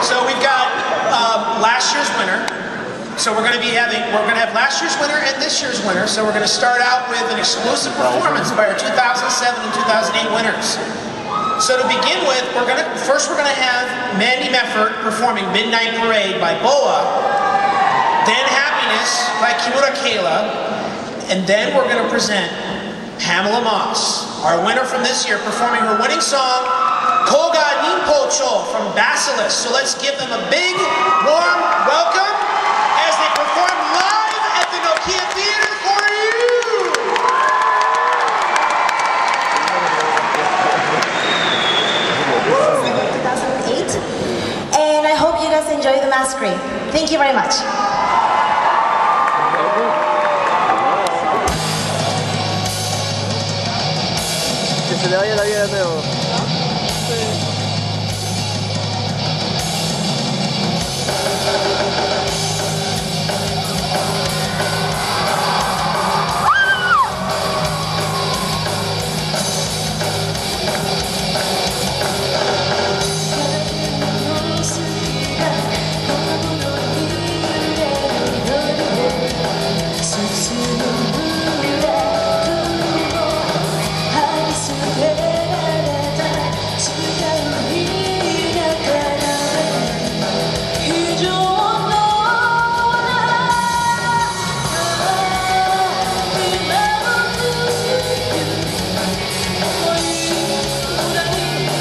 So we've got um, last year's winner. So we're going to be having, we're going to have last year's winner and this year's winner. So we're going to start out with an exclusive performance by our 2007 and 2008 winners. So to begin with, we're going to, first we're going to have Mandy Meffert performing Midnight Parade by BoA, then Happiness by Kimura Kaela, and then we're going to present Pamela Moss, our winner from this year, performing her winning song, Kouga Ninpoucho from Basilisk. So let's give them a big, warm welcome as they perform live at the Nokia Theater for you. and I hope you guys enjoy the masquerade. Thank you very much. Se le vaya la vida de nuevo.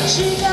Ahí